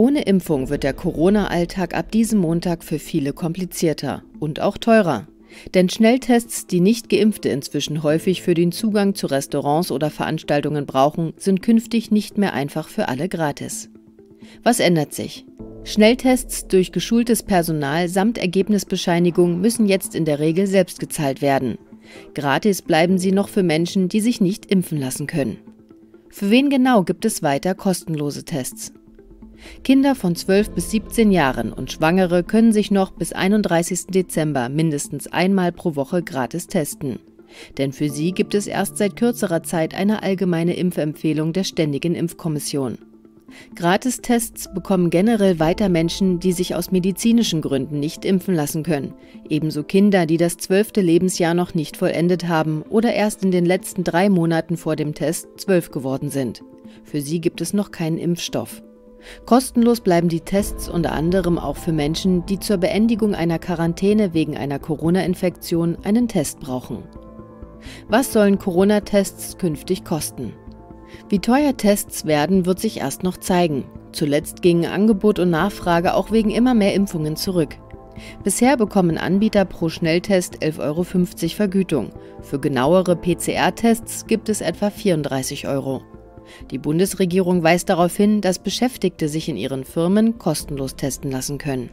Ohne Impfung wird der Corona-Alltag ab diesem Montag für viele komplizierter und auch teurer. Denn Schnelltests, die nicht geimpfte inzwischen häufig für den Zugang zu Restaurants oder Veranstaltungen brauchen, sind künftig nicht mehr einfach für alle gratis. Was ändert sich? Schnelltests durch geschultes Personal samt Ergebnisbescheinigung müssen jetzt in der Regel selbst gezahlt werden. Gratis bleiben sie noch für Menschen, die sich nicht impfen lassen können. Für wen genau gibt es weiter kostenlose Tests? Kinder von 12 bis 17 Jahren und Schwangere können sich noch bis 31. Dezember mindestens einmal pro Woche gratis testen. Denn für sie gibt es erst seit kürzerer Zeit eine allgemeine Impfempfehlung der Ständigen Impfkommission. Gratistests bekommen generell weiter Menschen, die sich aus medizinischen Gründen nicht impfen lassen können. Ebenso Kinder, die das zwölfte Lebensjahr noch nicht vollendet haben oder erst in den letzten drei Monaten vor dem Test zwölf geworden sind. Für sie gibt es noch keinen Impfstoff. Kostenlos bleiben die Tests unter anderem auch für Menschen, die zur Beendigung einer Quarantäne wegen einer Corona-Infektion einen Test brauchen. Was sollen Corona-Tests künftig kosten? Wie teuer Tests werden, wird sich erst noch zeigen. Zuletzt gingen Angebot und Nachfrage auch wegen immer mehr Impfungen zurück. Bisher bekommen Anbieter pro Schnelltest 11,50 Euro Vergütung. Für genauere PCR-Tests gibt es etwa 34 Euro. Die Bundesregierung weist darauf hin, dass Beschäftigte sich in ihren Firmen kostenlos testen lassen können.